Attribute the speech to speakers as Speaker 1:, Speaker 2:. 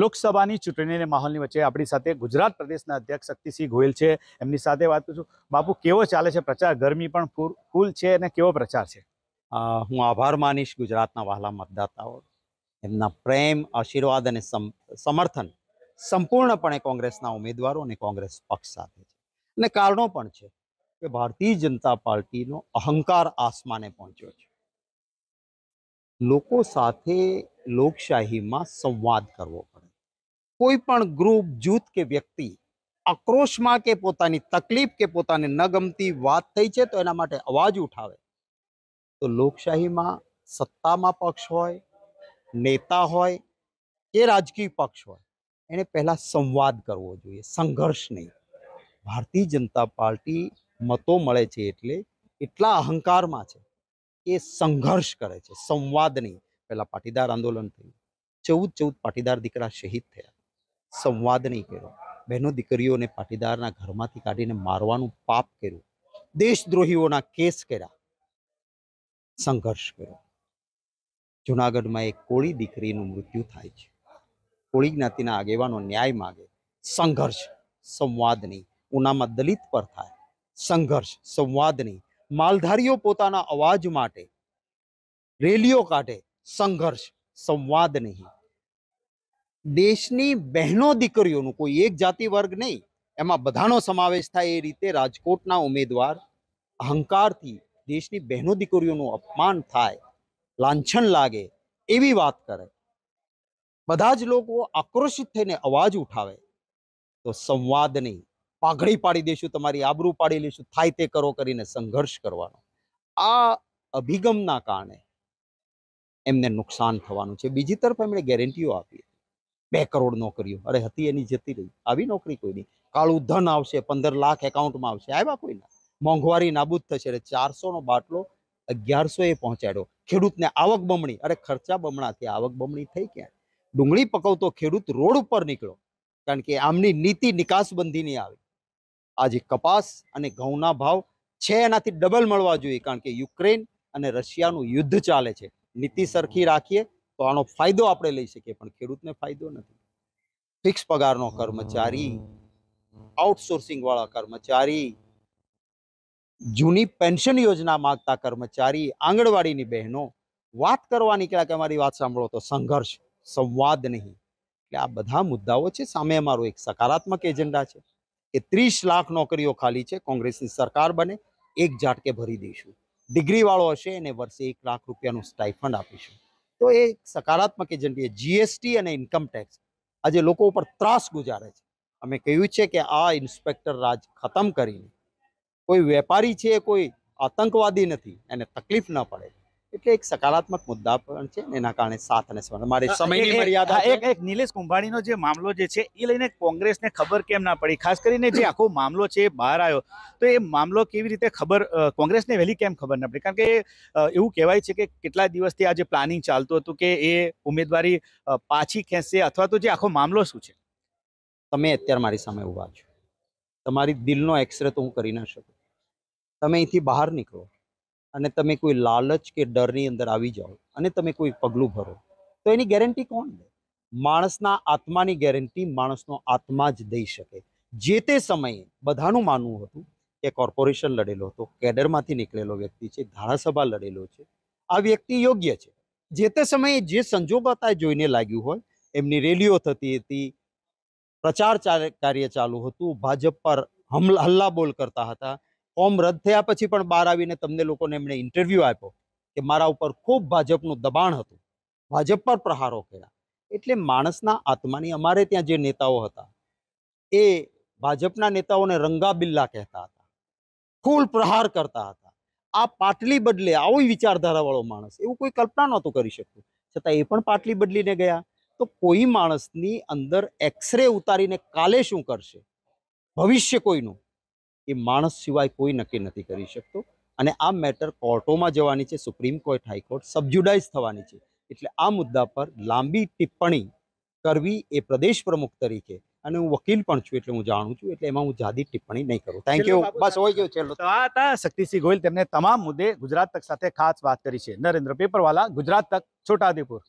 Speaker 1: લોકસભાની ચૂંટણીને માહોલની વચ્ચે આપણી સાથે ગુજરાત પ્રદેશના અધ્યક્ષ શક્તિસિંહ ગોયલ છે. એમની સાથે વાત કરું છું. બાપુ, કેવો ચાલે છે પ્રચાર? ગરમી પણ ફૂલ છે અને કેવો પ્રચાર છે?
Speaker 2: હું આભાર માનીશ ગુજરાતના વહાલા મતદાતાઓ. એમના પ્રેમ, આશીર્વાદ અને સમર્થન સંપૂર્ણપણે કોંગ્રેસના ઉમેદવારો અને કોંગ્રેસ પક્ષ સાથે છે. અને કારણો પણ છે કે ભારતીય જનતા પાર્ટીનો અહંકાર આસમાને પહોંચ્યો છે. લોકો સાથે લોકશાહીમાં સંવાદ કરવો પડે કોઈ પણ ગ્રુપ, જૂથ કે વ્યક્તિ આક્રોશમાં કે પોતાની તકલીફ કે પોતાને ન ગમતી વાત થઈ છે, તો એના માટે અવાજ ઉઠાવે. તો લોકશાહીમાં સત્તામાં પક્ષ હોય, નેતા હોય કે રાજકીય પક્ષ હોય, એને પહેલાં સંવાદ કરવો જોઈએ, સંઘર્ષ નહીં. ભારતીય જનતા પાર્ટી મતો મળે છે એટલે એટલા અહંકારમાં છે એ સંઘર્ષ કરે છે, સંવાદ નહીં. પહેલાં પાટીદાર આંદોલન થયું. ચૌદ ચૌદ પાટીદાર દીકરા શહીદ થયા. સંવાદ નહીં કર્યો. બહેનો દીકરીઓને પાટીદારના ઘરમાંથી કાઢીને મારવાનું પાપ કર્યું. દેશદ્રોહીઓના કેસ કર્યા. સંઘર્ષ કર્યો. જુનાગઢમાં એક કોળી દીકરીનું મૃત્યુ થાય છે. કોળી જ્ઞાતિના આગેવાનો ન્યાય માગે. સંઘર્ષ, સંવાદ નહીં. ઉનામાં દલિત પર થાય. સંઘર્ષ, સંવાદ નહીં. માલધારીઓ પોતાના અવાજ માટે રેલીઓ કાઢે. સંઘર્ષ, સંવાદ નહીં. દેશની બહેનો દીકરીઓનું કોઈ એક જાતિ વર્ગ નહીં. એમાં બધાનો સમાવેશ થાય એ રીતે રાજકોટના ઉમેદવાર અહંકારથી દેશની બહેનો દીકરીઓનું અપમાન થાય, લાંછન લાગે એવી વાત કરે. બધા જ લોકો આક્રોશિત થઈને અવાજ ઉઠાવે. તો સંવાદ નહીં. પાઘડી પાડી દઈશું તમારી આબરૂ પાડી લઈશું થાય તે કરો કરીને સંઘર્ષ કરવાનો. આ અભિગમના કારણે એમને નુકસાન થવાનું છે. બીજી તરફ એમણે ગેરંટીઓ આપી. બે કરોડ નોકરીઓ. અરે, હતી એની જતી રહી. આવી નોકરી કોઈ નહીં. કાળું ધન આવશે, પંદર લાખ એકાઉન્ટમાં આવશે. આવ્યા કોઈના? મોંઘવારી નાબૂદ થશે. એટલે ચારસો નો બાટલો અગિયારસો એ પહોંચાડ્યો. ખેડૂતને આવક બમણી. અરે, ખર્ચા બમણા થી આવક બમણી થઈ ક્યાં? ડુંગળી પકવતો ખેડૂત રોડ ઉપર નીકળ્યો. કારણ કે આમની નીતિ નિકાસબંધી નહીં આવી. આજે કપાસ અને ઘઉંના ભાવ છે એનાથી ડબલ મળવા જોઈએ. કારણ કે યુક્રેન અને રશિયાનું યુદ્ધ ચાલે છે. નીતિ સરખી રાખીએ તો આનો ફાયદો આપણે લઈ શકીએ, પણ ખેડૂતને ફાયદો નથી. ફિક્સ પગારનો કર્મચારી આઉટસોર્સિંગ વાળા કર્મચારી, જૂની પેન્શન યોજના માંગતા કર્મચારી, આંગણવાડીની બહેનો, વાત કરવા નીકળ્યા કે અમારી વાત સાંભળો તો સંઘર્ષ, સંવાદ નહીં. એટલે આ બધા મુદ્દાઓ છે, સામે અમારો એક સકારાત્મક એજન્ડા છે. કે ત્રીસ લાખ નોકરીઓ ખાલી છે, કોંગ્રેસની સરકાર બને, એક ઝાટકે ભરી દઈશું. ડિગ્રી વાળો હશે, એને વર્ષે એક લાખ રૂપિયાનું સ્ટાઇફંડ આપીશું. તો એ સકારાત્મક એજન્ડી જીએસટી અને ઇન્કમ ટેક્સ આજે લોકો ઉપર ત્રાસ ગુજારે છે. અમે કહ્યું છે કે આ ઇન્સ્પેક્ટર રાજ ખતમ કરીને કોઈ વેપારી છે, કોઈ આતંકવાદી નથી, એને તકલીફ ન પડે. એટલે એક સકારાત્મક મુદ્દા પણ છે એના કારણે સાથ અને સ્મરણ મારે સમયની મર્યાદા
Speaker 1: એક એક નિલેશ કુંભાણીનો જે મામલો જે છે એ લઈને કોંગ્રેસને ખબર કેમ ના પડી? ખાસ કરીને જે આખો મામલો છે એ બહાર આવ્યો. તો એ મામલો કેવી રીતે ખબર કોંગ્રેસને વહેલી કેમ ખબર ના પડી? કારણ કે એવું કહેવાય છે કે કેટલા દિવસથી આ જે પ્લાનિંગ ચાલતું હતું કે એ ઉમેદવારી પાછી ખેંચશે અથવા તો જે આખો મામલો શું છે?
Speaker 2: તમે અત્યારે મારી સામે ઊભા છો. તમારી દિલનો એક્સરે તો હું કરી ના શકું. તમે અહીંથી બહાર નીકળો. અને તમે કોઈ લાલચ કે ડરની અંદર આવી જાઓ અને તમે કોઈ પગલું ભરો, તો એની ગેરંટી કોણ દે? માણસના આત્માની ગેરંટી માણસનો આત્મા જ દઈ શકે. જે તે સમયે બધાનું માનવું હતું કે કોર્પોરેશન લડેલો હતો, કેડરમાંથી નીકળેલો વ્યક્તિ છે, ધારાસભા લડેલો છે, આ વ્યક્તિ યોગ્ય છે. જે તે સમયે જે સંજોગતા જોઈને લાગ્યું હોય, એમની રેલીઓ થતી હતી, પ્રચાર કાર્ય ચાલુ હતું, ભાજપ પર હમલા હલ્લાબોલ કરતા હતા ફોર્મ રદ થયા પછી પણ બહાર આવીને તમને લોકોને એમણે ઇન્ટરવ્યૂ આપ્યો કે મારા ઉપર ખૂબ ભાજપનું દબાણ હતું. ભાજપ પર પ્રહારો કર્યા. એટલે માણસના આત્માની અમારે ત્યાં જે નેતાઓ હતા, એ ભાજપના નેતાઓને રંગાબિલ્લા કહેતા હતા. ફૂલ પ્રહાર કરતા હતા. આ પાટલી બદલે આવી વિચારધારાવાળો માણસ, એવું કોઈ કલ્પના નહોતું કરી શકતું. છતાં એ પણ પાટલી બદલીને ગયા. તો કોઈ માણસની અંદર એક્સરે ઉતારીને કાલે શું કરશે? ભવિષ્ય કોઈનું? એ માણસ સિવાય કોઈ નક્કી નથી કરી શકતો. અને આ મેટર કોર્ટોમાં જવાની છે સુપ્રીમ કોર્ટ હાઈકોર્ટ સબજ્યુડાઇઝ થવાની છે. એટલે આ મુદ્દા પર લાંબી ટિપ્પણી કરવી એ પ્રદેશ પ્રમુખ તરીકે અને હું વકીલ પણ છું એટલે હું જાણું છું એટલે એમાં હું જાદી ટિપ્પણી નહીં કરું. થેન્ક યુ બસ હોય ગયું છેલ્લો.
Speaker 1: તો આ હતા શક્તિસિંહ ગોયલ. તેમને તમામ મુદ્દે ગુજરાત તક સાથે ખાસ વાત કરી છે. નરેન્દ્ર પેપરવાલા ગુજરાત તક છોટાઉદેપુર.